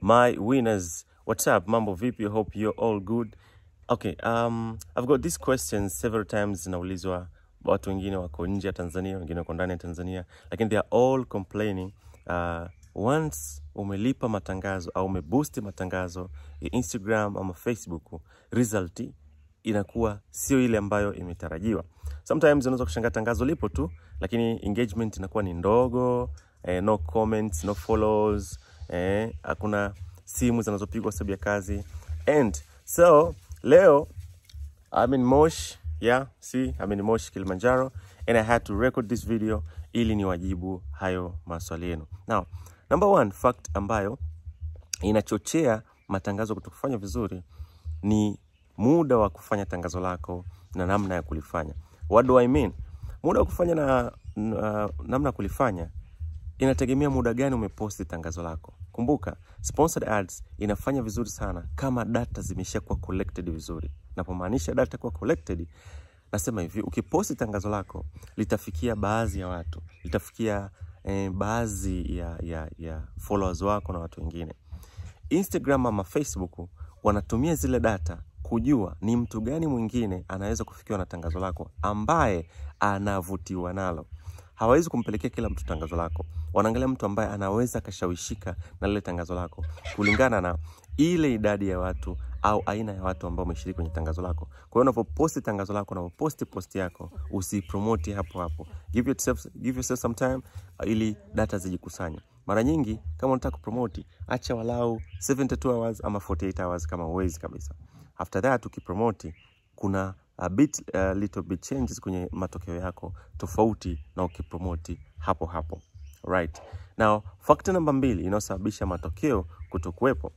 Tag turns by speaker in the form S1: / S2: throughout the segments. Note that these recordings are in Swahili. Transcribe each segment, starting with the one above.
S1: my winners. What's up? Mambo vipi? Hope you're all good. Okay, um, I've got these questions several times zinaulizwa watu wengine wako nje ya Tanzania, wengine wako ndani ya Tanzania, lakini they are all complaining uh, once umelipa matangazo au umeboosti matangazo ya Instagram ama Facebook, result inakuwa sio ile ambayo imetarajiwa. Sometimes unaweza kushangaa tangazo lipo tu, lakini engagement inakuwa ni ndogo, eh, no comments, no follows, eh, hakuna simu zinazopigwa sababu ya kazi. And so leo I'm in Mosh, yeah, see, I'm in Mosh, Kilimanjaro, and I had to record this video ili niwajibu hayo maswali yenu. Now, number one fact ambayo inachochea matangazo kutokufanya vizuri ni muda wa kufanya tangazo lako na namna ya kulifanya. What do I mean? Muda wa kufanya na, na namna ya kulifanya inategemea muda gani umeposti tangazo lako. Kumbuka, sponsored ads inafanya vizuri sana kama data zimeshakuwa collected vizuri. Napomaanisha data kuwa collected, nasema hivi, ukiposti tangazo lako litafikia baadhi ya watu, litafikia eh, baadhi ya, ya, ya followers wako na watu wengine. Instagram ama Facebook wanatumia zile data kujua ni mtu gani mwingine anaweza kufikiwa na tangazo lako ambaye anavutiwa nalo. Hawawezi kumpelekea kila mtu tangazo lako, wanaangalia mtu ambaye anaweza akashawishika na lile tangazo lako kulingana na ile idadi ya watu au aina ya watu ambao wameshiriki kwenye tangazo lako. Kwa hiyo unapoposti tangazo lako, unapoposti posti yako, usipromote hapo hapo. Give yourself, give yourself some time uh, ili data zijikusanye. Mara nyingi kama unataka kupromote, acha walau 72 hours ama 48 hours kama uwezi kabisa. After that ukipromote, kuna a bit, uh, little bit changes kwenye matokeo yako tofauti na ukipromoti hapo hapo. Right. Now, factor namba mbili inayosababisha matokeo kutokuwepo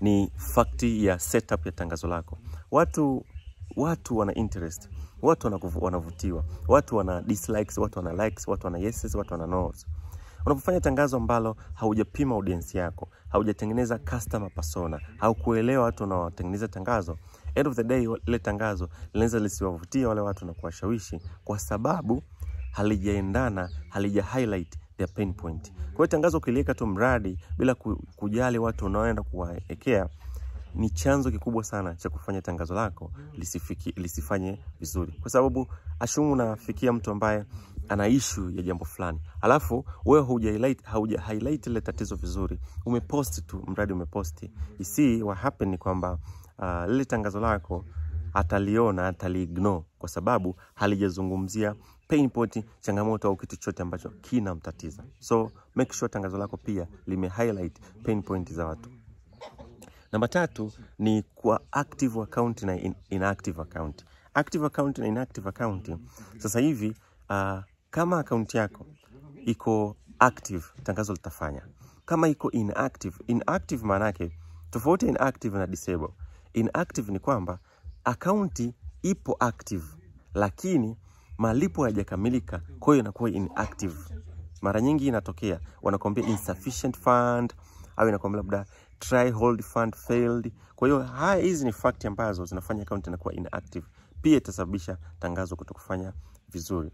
S1: ni fakti ya setup ya tangazo lako. Watu watu wana interest, watu wanavutiwa, watu wana dislikes, watu wana likes, watu wana yeses, watu wana nos. Unapofanya tangazo ambalo haujapima audience yako, haujatengeneza customer persona, haukuelewa watu unaotengeneza tangazo, end of the day lile tangazo linaweza lisiwavutia wale watu na kuwashawishi kwa sababu halijaendana, halija highlight their pain point. Kwa hiyo tangazo ukiliweka tu mradi bila kujali watu unaoenda kuwaekea ni chanzo kikubwa sana cha kufanya tangazo lako lisifiki, lisifanye vizuri, kwa sababu ashumu unafikia mtu ambaye ana ishu ya jambo fulani, alafu wewe hauja highlight, hauja highlight ile tatizo vizuri, umepost tu mradi umeposti. You see what happen ni kwamba uh, lile tangazo lako ataliona ataliignore kwa sababu halijazungumzia pain point, changamoto au kitu chochote ambacho kinamtatiza. So make sure tangazo lako pia lime highlight pain point za watu. Namba tatu ni kwa active account na in, inactive account. Active account na inactive account. Sasa hivi uh, kama account yako iko active, tangazo litafanya. Kama iko inactive, inactive maana yake tofauti inactive na disable. Inactive ni kwamba akaunti ipo active lakini malipo hayajakamilika, kwa hiyo inakuwa inactive. Mara nyingi inatokea wanakuambia insufficient fund au inakuambia labda try hold fund failed. Kwa hiyo haya, hizi ni fact ambazo zinafanya account inakuwa inactive, pia itasababisha tangazo kutokufanya vizuri.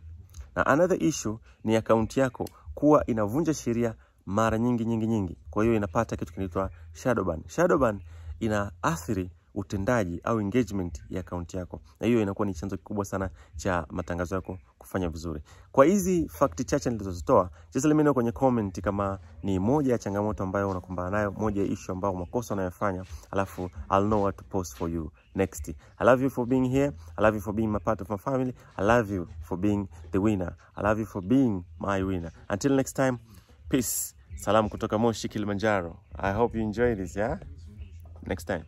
S1: Na another issue ni akaunti yako kuwa inavunja sheria mara nyingi nyingi nyingi, kwa hiyo inapata kitu kinaitwa shadow ban. Shadow ban inaathiri utendaji au engagement ya akaunti yako, na hiyo inakuwa ni chanzo kikubwa sana cha matangazo yako kufanya vizuri. Kwa hizi fact chache nilizozitoa, just let me know kwenye comment kama ni moja ya changamoto ambayo unakumbana nayo, moja ya issue ambayo makosa unayofanya, alafu I'll know what to post for you next. I love you for being here. I love you for being my part of my family. I love you for being the winner. I love you for being my winner. Until next time, peace. Salam kutoka Moshi, Kilimanjaro. I hope you enjoy this, yeah? Next time.